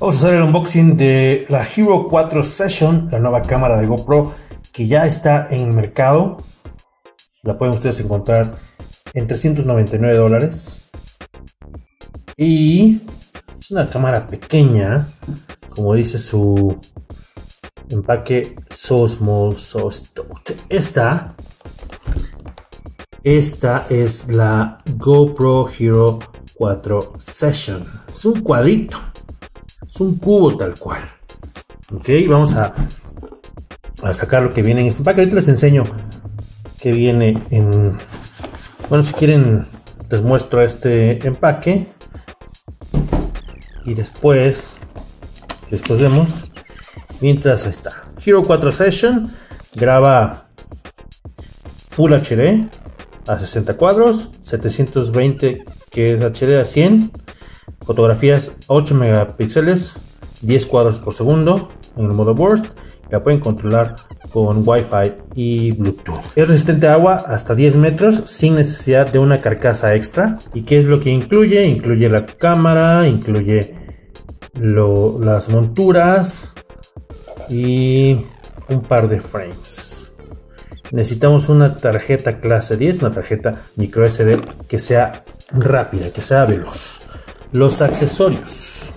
Vamos a hacer el unboxing de la Hero 4 Session, la nueva cámara de GoPro que ya está en el mercado. La pueden ustedes encontrar en 399 dólares. Y es una cámara pequeña, como dice su empaque, so small, Esta, esta es la GoPro Hero 4 Session. Es un cuadrito es un cubo tal cual. Ok, vamos a, a sacar lo que viene en este paquete. Ahorita les enseño que viene en... Bueno, si quieren les muestro este empaque. Y después, después vemos. Mientras está. Hero 4 Session graba Full HD a 60 cuadros, 720 que es HD a 100 Fotografías 8 megapíxeles, 10 cuadros por segundo en el modo burst. La pueden controlar con Wi-Fi y Bluetooth. Es resistente a agua hasta 10 metros sin necesidad de una carcasa extra. ¿Y qué es lo que incluye? Incluye la cámara, incluye las monturas y un par de frames. Necesitamos una tarjeta clase 10, una tarjeta micro SD que sea rápida, que sea veloz los accesorios.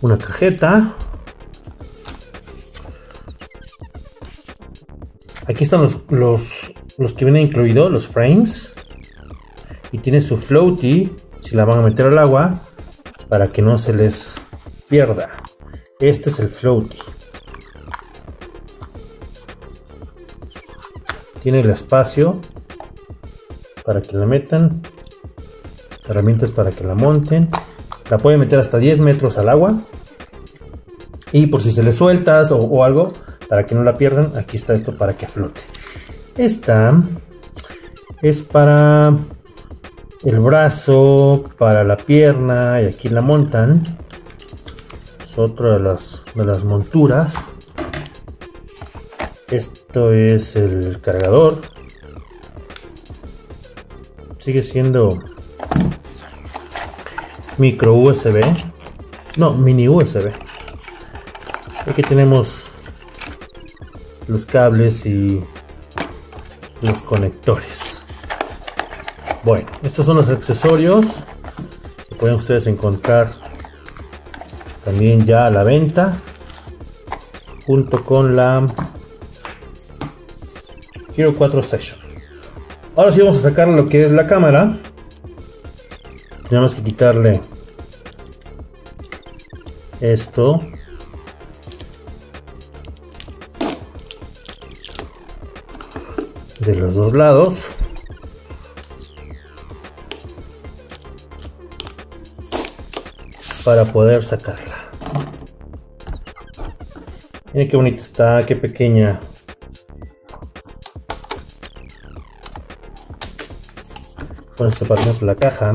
Una cajeta. Aquí están los, los, los que vienen incluidos, los frames. Y tiene su floaty, si la van a meter al agua, para que no se les pierda. Este es el floaty. Tiene el espacio para que la metan. Herramientas para que la monten. La pueden meter hasta 10 metros al agua. Y por si se le sueltas o, algo, para que no la pierdan, aquí está esto para que flote. Esta es para el brazo, para la pierna y aquí la montan. Es otra de las, de las monturas. Esto es el cargador sigue siendo micro USB. No, mini USB. Aquí tenemos los cables y los conectores. Bueno, estos son los accesorios que pueden ustedes encontrar también ya a la venta junto con la Hero 4 Session. Ahora sí vamos a sacar lo que es la cámara. Tenemos que quitarle esto. De los dos lados. Para poder sacarla. Miren qué bonita está, qué pequeña Separamos la caja.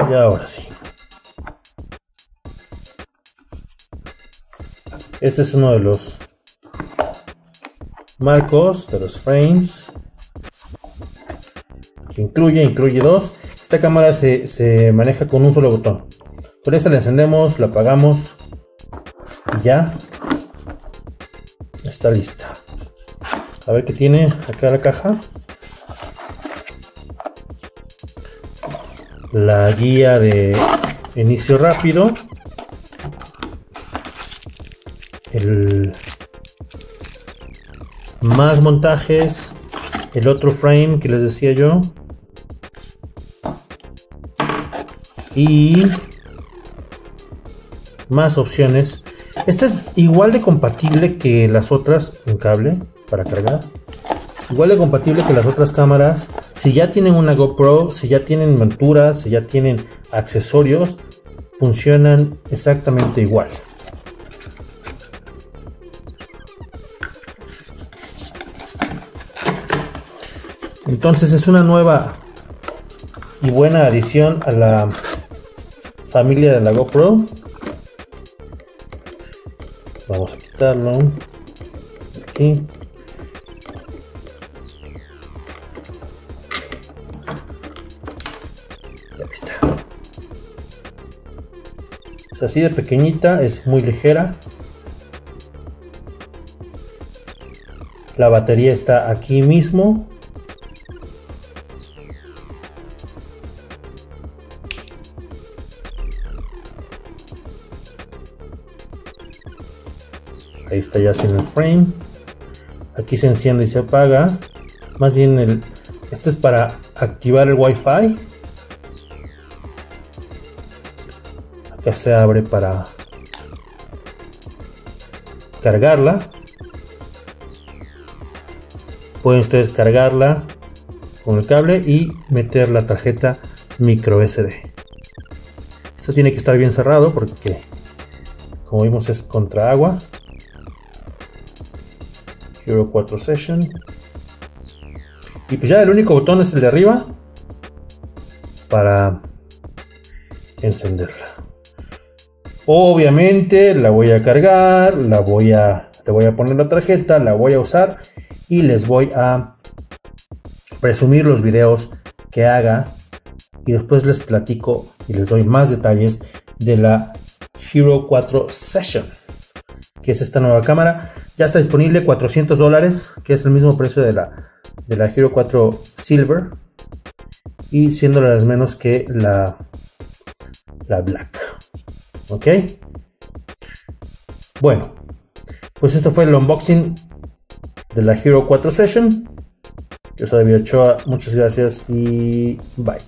Y ahora sí. Este es uno de los marcos de los frames que incluye, incluye dos. Esta cámara se, se maneja con un solo botón. Con esta la encendemos, la apagamos ya está lista. A ver qué tiene acá la caja. La guía de inicio rápido. El más montajes. El otro frame que les decía yo. Y más opciones esta es igual de compatible que las otras en cable para cargar. Igual de compatible que las otras cámaras. Si ya tienen una GoPro, si ya tienen monturas, si ya tienen accesorios, funcionan exactamente igual. Entonces es una nueva y buena adición a la familia de la GoPro quitarlo aquí. Está. Es así de pequeñita, es muy ligera. La batería está aquí mismo. Ahí está ya sin el frame. Aquí se enciende y se apaga. Más bien el. Este es para activar el Wi-Fi. Acá se abre para cargarla. Pueden ustedes cargarla con el cable y meter la tarjeta micro SD. Esto tiene que estar bien cerrado porque como vimos es contra agua. Hero 4 Session. Y pues ya el único botón es el de arriba para encenderla. Obviamente la voy a cargar, la voy a, le voy a poner la tarjeta, la voy a usar y les voy a presumir los videos que haga y después les platico y les doy más detalles de la Hero 4 Session, que es esta nueva cámara. Ya está disponible 400 dólares, que es el mismo precio de la, de la Hero 4 Silver. Y siendo las menos que la, la Black. ¿Ok? Bueno, pues esto fue el unboxing de la Hero 4 Session. Yo soy David Ochoa, muchas gracias y bye.